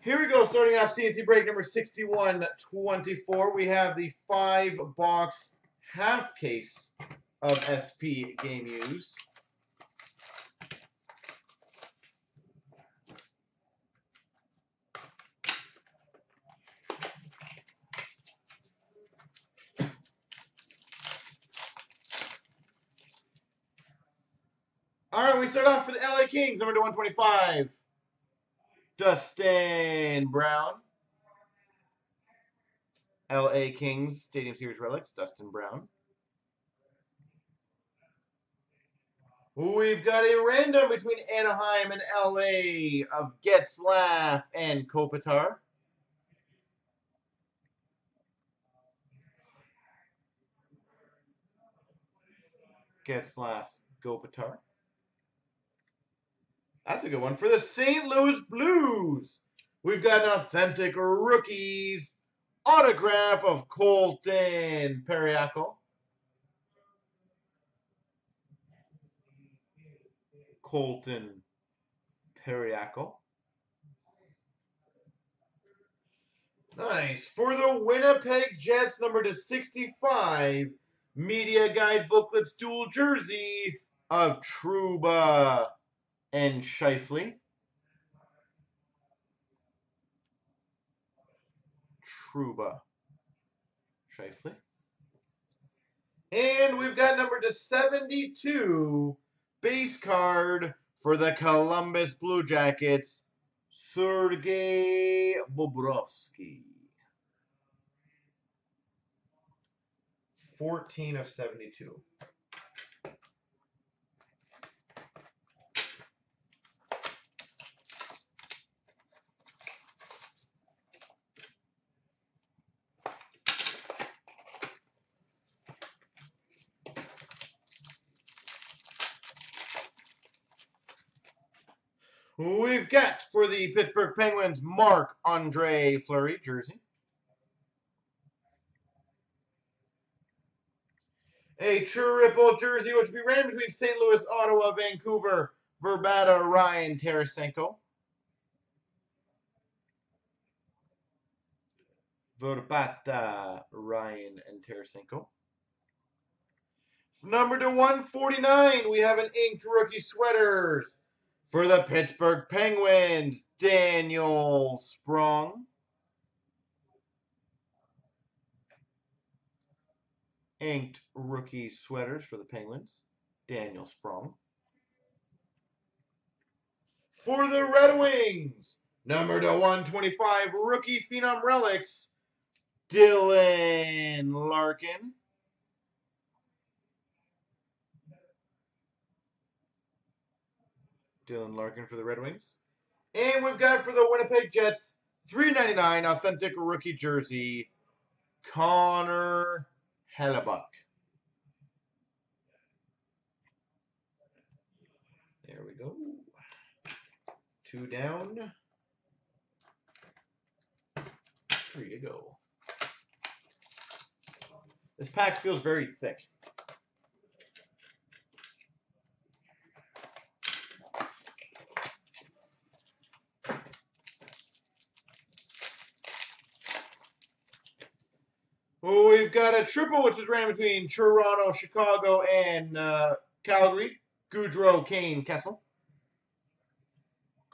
Here we go, starting off CNC break number 6124. We have the five box half case of SP game used. All right, we start off for the LA Kings, number to 125. Dustin Brown. LA Kings Stadium Series Relics, Dustin Brown. We've got a random between Anaheim and LA of Getzlaf and Kopitar. Getzlaf, Kopitar. That's a good one. For the St. Louis Blues, we've got an authentic rookies autograph of Colton Parayko. Colton Parayko. Nice. For the Winnipeg Jets, number to 65, Media Guide Booklets dual jersey of Trouba and Scheifele. Trouba. Scheifele. And we've got number to 72 base card for the Columbus Blue Jackets, Sergei Bobrovsky. 14 of 72. We've got for the Pittsburgh Penguins, Marc Andre Fleury jersey. A triple jersey, which will be ran between St. Louis, Ottawa, Vancouver, Vrbata, Ryan Tarasenko. Vrbata, Ryan, and Tarasenko. Number to 149, we have an inked rookie sweaters for the Pittsburgh Penguins, Daniel Sprong. Inked rookie sweaters for the Penguins, Daniel Sprong. For the Red Wings, number to 125, rookie Phenom Relics, Dylan Larkin. Dylan Larkin for the Red Wings. And we've got for the Winnipeg Jets, 399 authentic rookie jersey, Connor Hellebuyck. There we go. Two down. Three to go. This pack feels very thick. We've got a triple, which is ran between Toronto, Chicago, and uh, Calgary. Gaudreau, Kane, Kessel.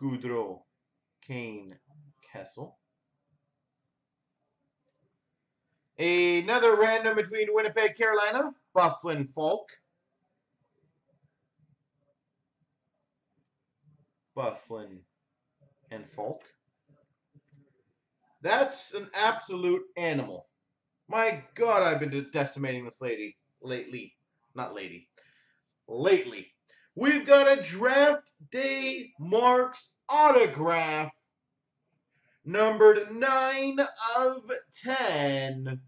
Gaudreau, Kane, Kessel. Another random between Winnipeg, Carolina, Byfuglien, Faulk. Byfuglien and Faulk. That's an absolute animal. My God, I've been decimating this lady lately. Not lady. Lately. We've got a draft day marks autograph numbered 9 of 10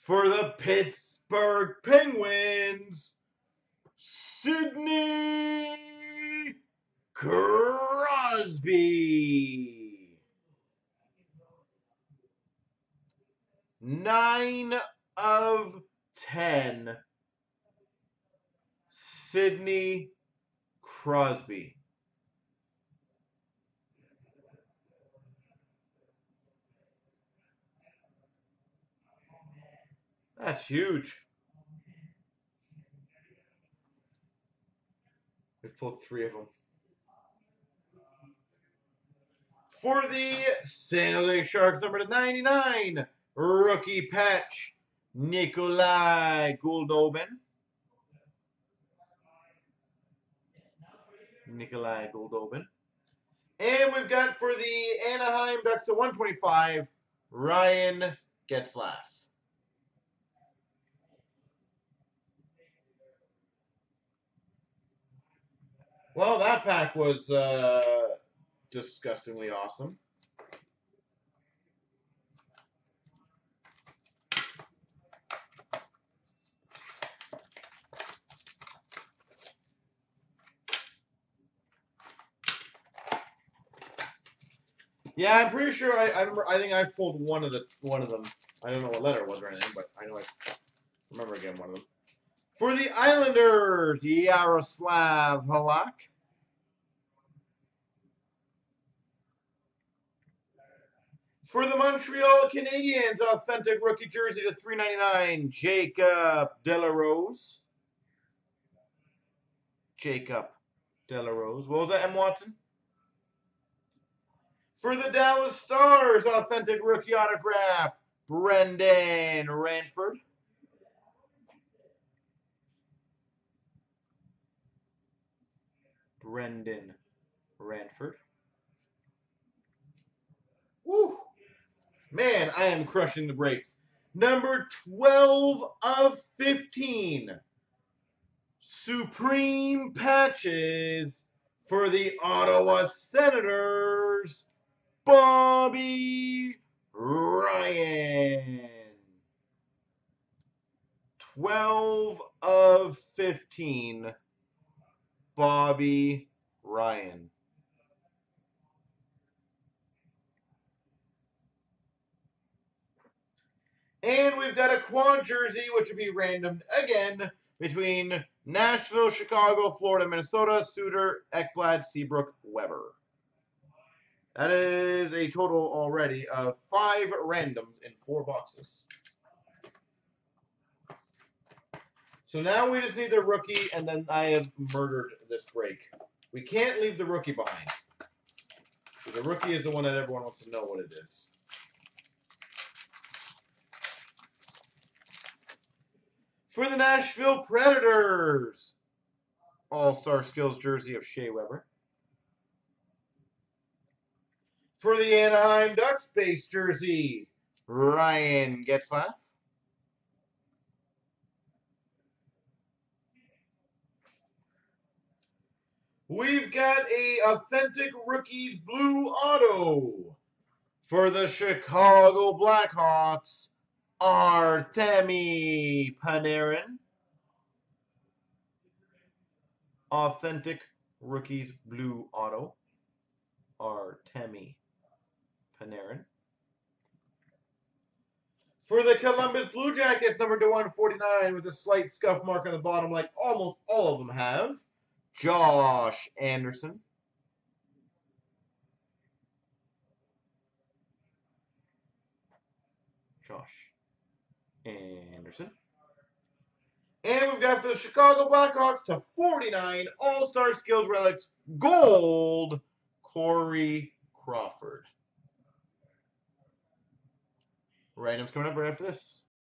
for the Pittsburgh Penguins, Sidney Crosby. Nine of ten. Sidney Crosby. That's huge. We pulled three of them. For the San Jose Sharks, number to 99 rookie patch, Nikolai Goldobin. Nikolai Goldobin. And we've got for the Anaheim Ducks to 125, Ryan Getzlaf. Well, that pack was uh, disgustingly awesome. Yeah, I'm pretty sure I I, remember, I think I pulled one of the one of them. I don't know what letter it was or anything, but I know I remember again one of them. For the Islanders, Yaroslav Halak. For the Montreal Canadiens, authentic rookie jersey to 399, Jacob de la Rose. Jacob de la Rose. What was that, M. Watson? For the Dallas Stars, authentic rookie autograph, Brendan Ranford. Brendan Ranford. Woo! Man, I am crushing the breaks. Number 12 of 15. Supreme Patches for the Ottawa Senators, Bobby Ryan. 12 of 15, Bobby Ryan. And we've got a quad jersey, which would be random again between Nashville, Chicago, Florida, Minnesota, Suter, Ekblad, Seabrook, Weber. That is a total already of five randoms in four boxes. So now we just need the rookie, and then I have murdered this break. We can't leave the rookie behind. The rookie is the one that everyone wants to know what it is. For the Nashville Predators, All-Star Skills jersey of Shea Weber. For the Anaheim Ducks base jersey, Ryan Getzlaf. We've got a authentic rookies blue auto for the Chicago Blackhawks, Artemi Panarin. Authentic rookies blue auto, Artemi Panarin. For the Columbus Blue Jackets, number to 149 with a slight scuff mark on the bottom like almost all of them have, Josh Anderson. Josh Anderson. And we've got for the Chicago Blackhawks to 49 All-Star Skills Relics Gold, Corey Crawford. Random's coming up right after this.